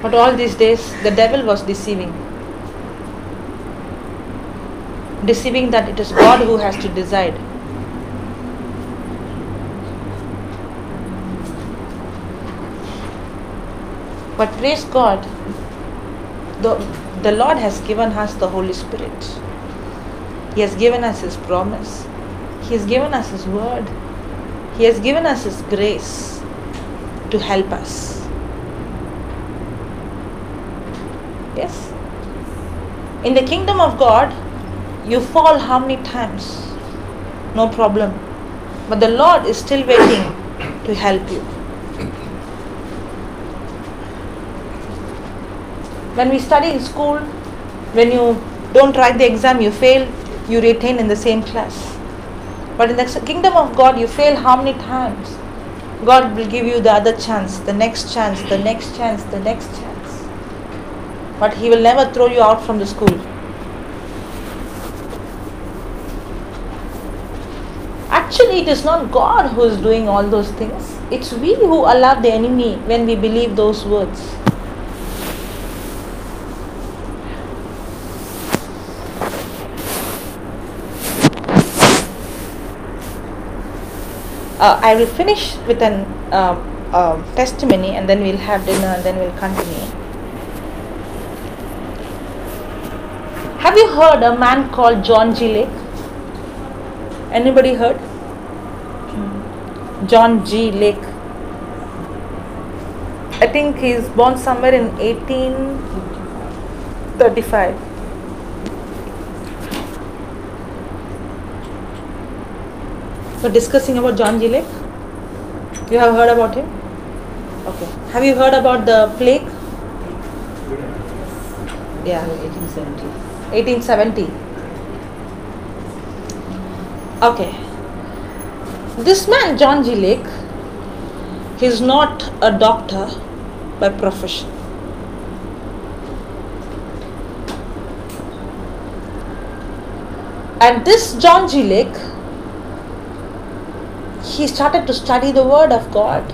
But all these days, the devil was deceiving. Deceiving that it is God who has to decide. But praise God, the, the Lord has given us the Holy Spirit. He has given us His promise. He has given us His word. He has given us His grace to help us. Yes? In the kingdom of God, you fall how many times? No problem. But the Lord is still waiting to help you. When we study in school, when you don't write the exam, you fail, you retain in the same class. But in the kingdom of God, you fail how many times? God will give you the other chance, the next chance, the next chance, the next chance. But He will never throw you out from the school. Actually, it is not God who is doing all those things. It's we who allow the enemy when we believe those words. uh, I will finish with an um, um, testimony and then we'll have dinner and then we'll continue. Have you heard a man called John G. Lake? Anybody heard? John G. Lake. I think he's born somewhere in 1835. We're discussing about John G. Lake. You have heard about him? Okay. Have you heard about the plague? Yeah. 1870. 1870. Okay. This man, John G. Lake, he's not a doctor by profession. And this John G. Lake, he started to study the Word of God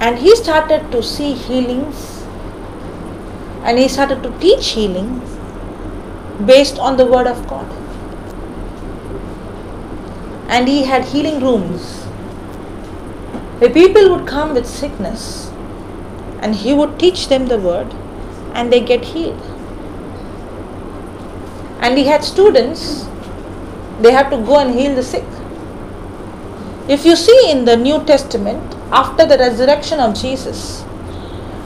and he started to see healings and he started to teach healing based on the word of God. And he had healing rooms where people would come with sickness and he would teach them the word and they get healed. And he had students, they had to go and heal the sick. If you see in the New Testament, after the resurrection of Jesus,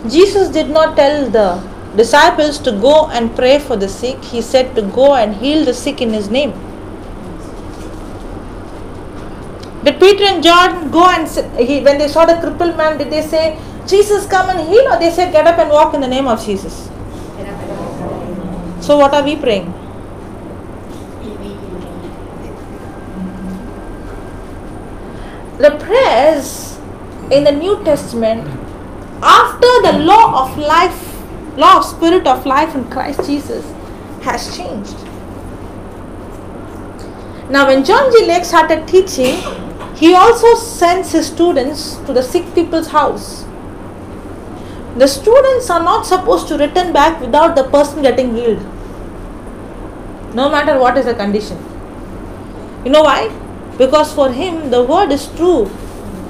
Jesus did not tell the disciples to go and pray for the sick. He said to go and heal the sick in his name. Did Peter and John go and he, when they saw the crippled man, did they say, Jesus come and heal, or they said, get up and walk in the name of Jesus? So, what are we praying? The prayers in the New Testament after the law of life, law of spirit of life in Christ Jesus has changed. Now, when John G. Lake started teaching, he also sends his students to the sick people's house. The students are not supposed to return back without the person getting healed, no matter what is the condition. You know why? Because for him, the word is true.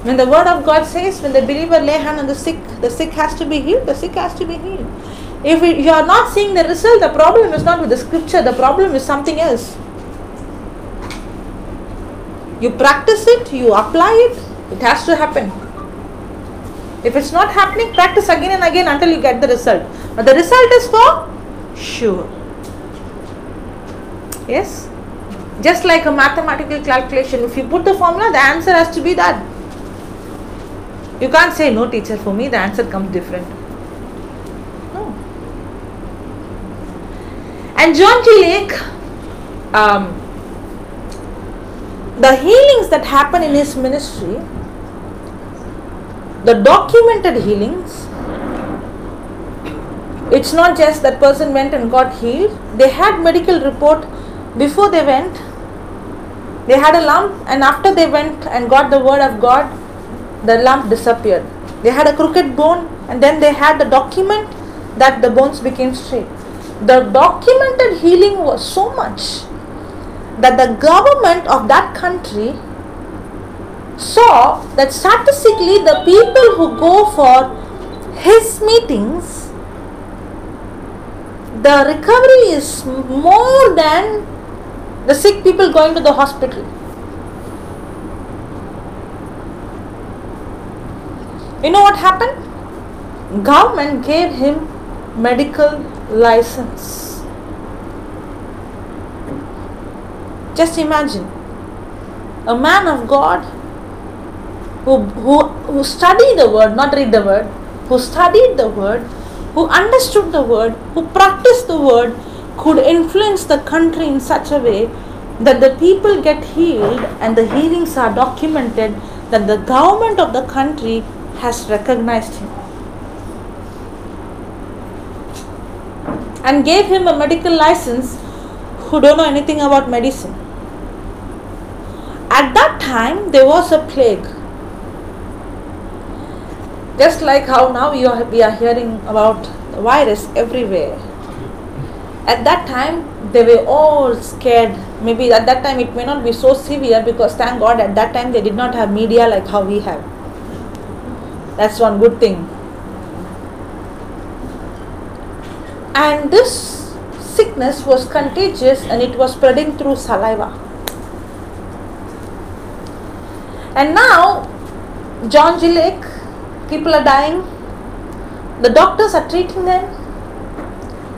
When the word of God says, when the believer lay hand on the sick, the sick has to be healed, the sick has to be healed. If you are not seeing the result, the problem is not with the scripture, the problem is something else. You practice it, you apply it, it has to happen. If it's not happening, practice again and again until you get the result. But the result is for sure. Yes? Just like a mathematical calculation, if you put the formula, the answer has to be that. You can't say no, teacher, for me the answer comes different. And John G. Lake, um, the healings that happen in his ministry, the documented healings, it's not just that person went and got healed. They had medical report before they went. They had a lump, and after they went and got the word of God, the lump disappeared. They had a crooked bone, and then they had the document that the bones became straight. The documented healing was so much that the government of that country saw that statistically the people who go for his meetings the recovery is more than the sick people going to the hospital. You know what happened? Government gave him medical license. Just imagine a man of god who, who, who studied the word not read the word who studied the word who understood the word who practiced the word could influence the country in such a way that the people get healed and the healings are documented that the government of the country has recognized him and gave him a medical license who don't know anything about medicine. At that time there was a plague. Just like how now you are, we are hearing about the virus everywhere. At that time they were all scared. Maybe at that time it may not be so severe because thank god at that time they did not have media like how we have. That's one good thing and this sickness was contagious and it was spreading through saliva And now, John G. Lake, people are dying. The doctors are treating them.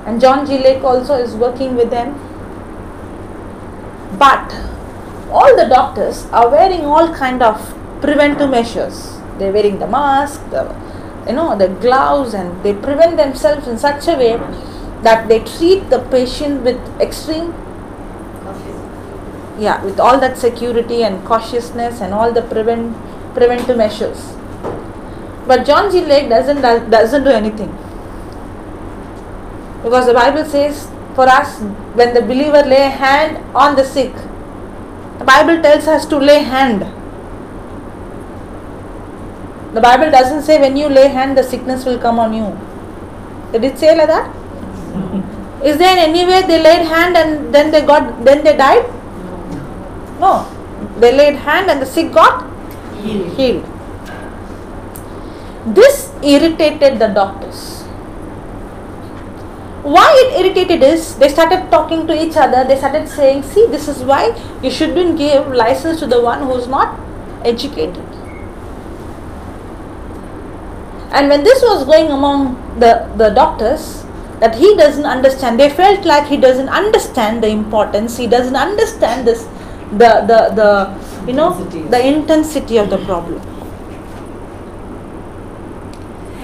And John G. Lake also is working with them. But all the doctors are wearing all kind of preventive measures. They're wearing the mask, the, you know, the gloves, and they prevent themselves in such a way that they treat the patient with extreme yeah with all that security and cautiousness and all the prevent preventive measures. But john g. Lake doesn't doesn't do anything. Because the bible says for us when the believer lay hand on the sick the bible tells us to lay hand the bible doesn't say when you lay hand the sickness will come on you did it say like that is there any way they laid hand and then they got then they died no, they laid hand and the sick got Healed. healed. This irritated the doctors. Why it irritated is they started talking to each other. They started saying, "See, this is why you shouldn't give license to the one who is not educated." And when this was going among the the doctors, that he doesn't understand, they felt like he doesn't understand the importance. He doesn't understand this the the the you know Intensity. the intensity of the problem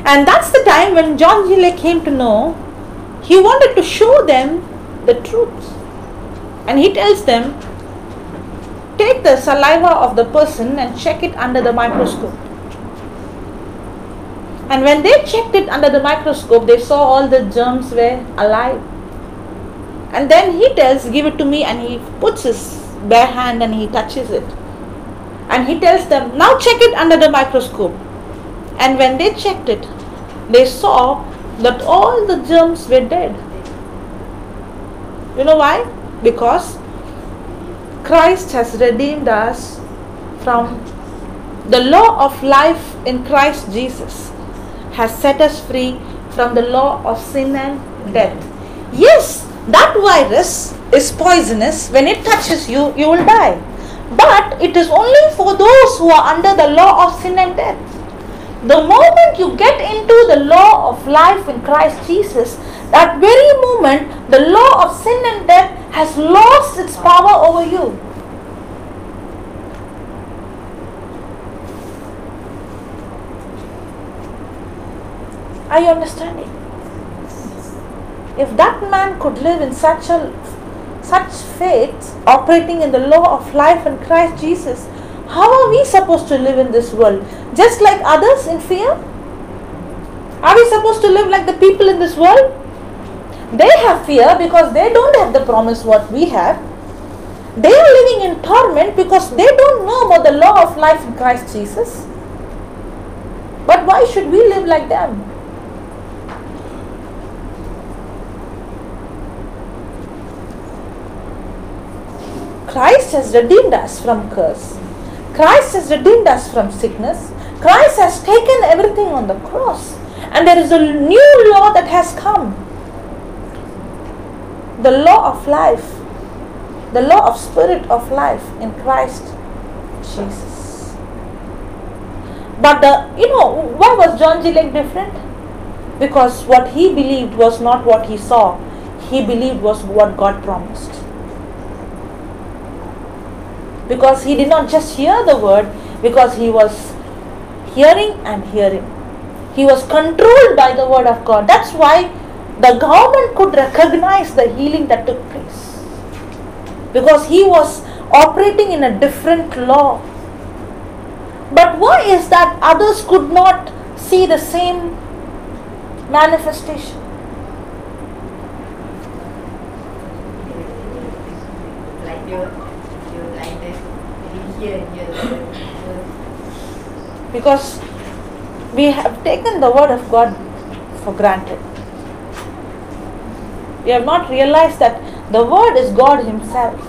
and that's the time when john G. Lake came to know he wanted to show them the truth and he tells them take the saliva of the person and check it under the microscope and when they checked it under the microscope they saw all the germs were alive. And then he tells give it to me and he puts his bare hand and he touches it. And he tells them now check it under the microscope. And when they checked it they saw that all the germs were dead. You know why? Because christ has redeemed us from the law of life in christ jesus has set us free from the law of sin and death. Yes that virus is poisonous. When it touches you you will die. But it is only for those who are under the law of sin and death. The moment you get into the law of life in Christ Jesus, that very moment the law of sin and death has lost its power over you. You understanding? If that man could live in such a such faith, operating in the law of life in Christ Jesus, how are we supposed to live in this world? Just like others in fear? Are we supposed to live like the people in this world? They have fear because they don't have the promise what we have. They are living in torment because they don't know about the law of life in Christ Jesus. But why should we live like them? Christ has redeemed us from curse. Christ has redeemed us from sickness. Christ has taken everything on the cross. And there is a new law that has come. The law of life. The law of spirit of life in Christ Jesus. But the you know why was John G. Lake different? Because what he believed was not what he saw. He believed was what God promised because he did not just hear the word because he was hearing and hearing. He was controlled by the word of god. That's why the government could recognize the healing that took place. Because he was operating in a different law. But why is that others could not see the same manifestation? Like your, because we have taken the word of God for granted. We have not realized that the word is God Himself.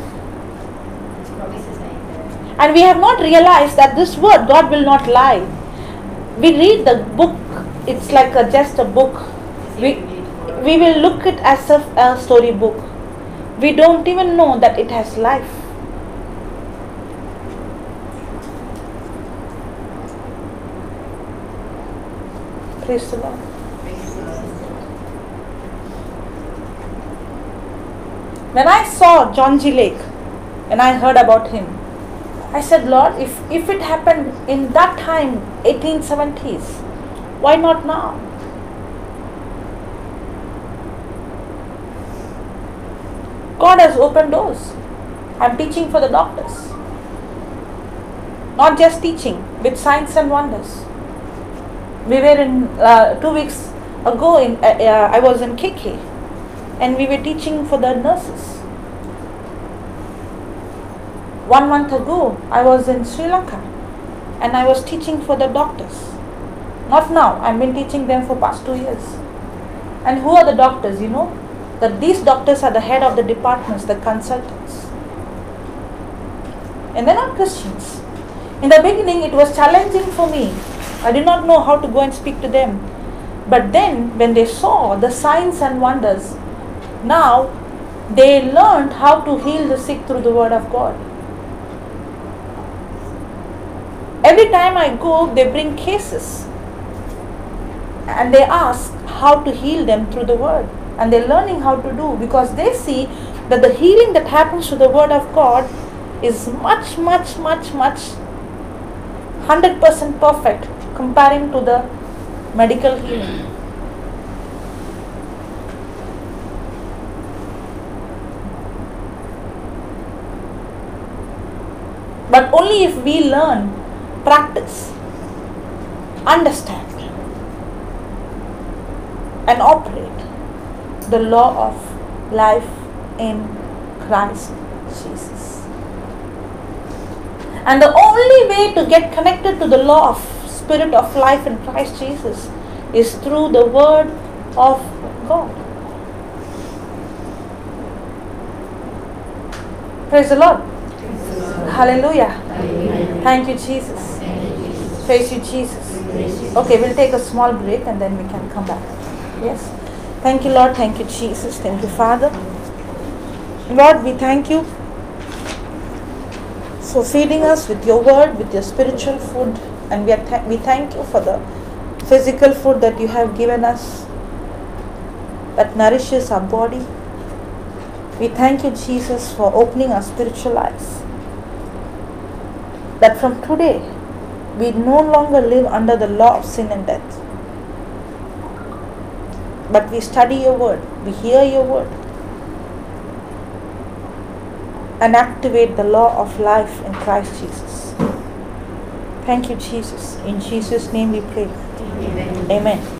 And we have not realized that this word, God will not lie. We read the book, it's like a, just a book. We, we will look it as if a story book. We don't even know that it has life. Praise the Lord. When I saw John G. Lake and I heard about him, I said, Lord, if, if it happened in that time, 1870s, why not now? God has opened doors. I'm teaching for the doctors. Not just teaching, with signs and wonders. We were in, uh, two weeks ago, in, uh, uh, I was in KK and we were teaching for the nurses. One month ago, I was in Sri Lanka and I was teaching for the doctors. Not now, I've been teaching them for past two years. And who are the doctors, you know? That these doctors are the head of the departments, the consultants. And they're not Christians. In the beginning, it was challenging for me. I did not know how to go and speak to them. But then, when they saw the signs and wonders, now they learned how to heal the sick through the Word of God. Every time I go, they bring cases and they ask how to heal them through the Word. And they're learning how to do because they see that the healing that happens through the Word of God is much, much, much, much 100% perfect comparing to the medical healing. But only if we learn, practice, understand, and operate the law of life in Christ Jesus. And the only way to get connected to the law of spirit of life in Christ Jesus is through the word of God. Praise the Lord. Hallelujah. Thank you, Jesus. Praise you, Jesus. Okay, we'll take a small break and then we can come back. Yes. Thank you, Lord. Thank you, Jesus. Thank you, Father. Lord, we thank you for feeding us with your word, with your spiritual food, and we, tha- we thank you for the physical food that you have given us that nourishes our body. We thank you, Jesus, for opening our spiritual eyes. That from today, we no longer live under the law of sin and death. But we study your word, we hear your word, and activate the law of life in Christ Jesus. Thank you, Jesus. In Jesus' name we pray. Amen.